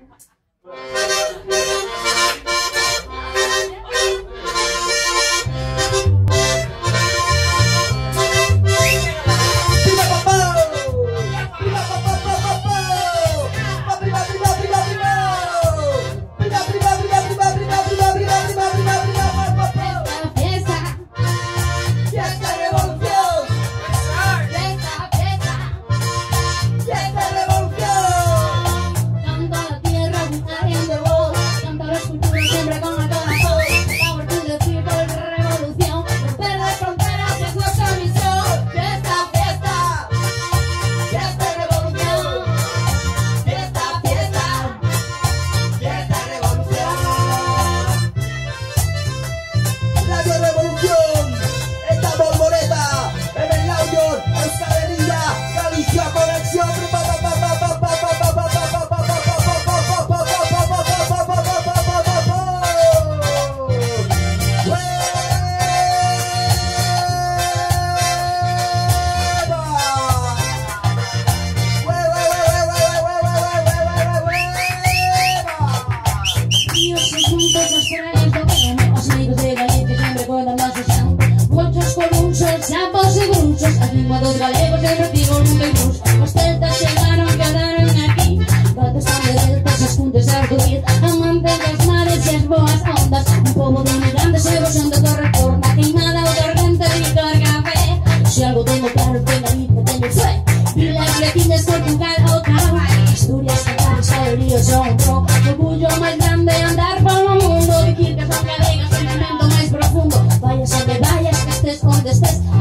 Thank you. gaúchos A lingua dos galegos e recibo números Os celtas chegaron, quedaron aquí Bates a medeltas, as juntas e as duriz Amantes dos mares e as boas ondas. Un povo de migrantes e vos onde do retorno A queimada, o torrente, Víctor Café Se algo tengo claro, que na lingua teño fe. Pilas, Letines, Portugal o Carabay Asturias, Cantabria, Saerío, son O Orgullo máis grande andar polo mundo. Dicir que son galegas, sentimento máis profundo. Vaya xa onde vayas, que estés onde estés.